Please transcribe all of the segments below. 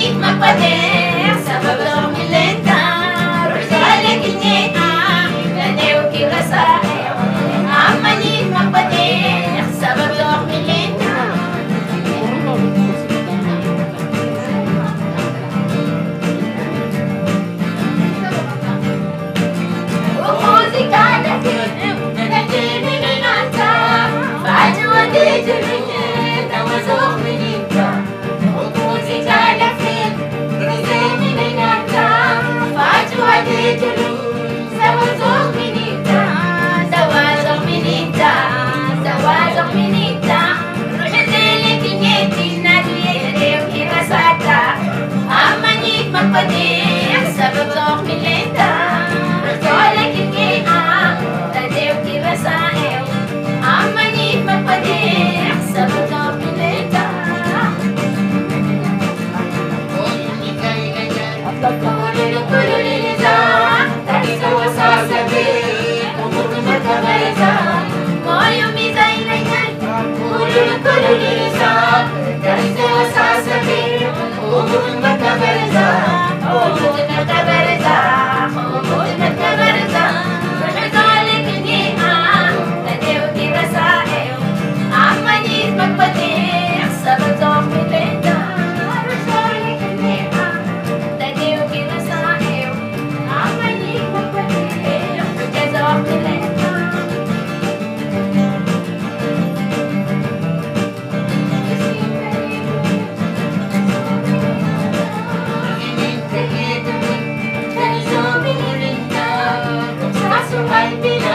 خليك ما قدر سبب لهم اللي انت رحت عليك النيتا بناديوك الرسائل عماليك ما قدر سبب لهم اللي انت وخوزي كانت تجيني من انت بعد وديتني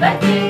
Bati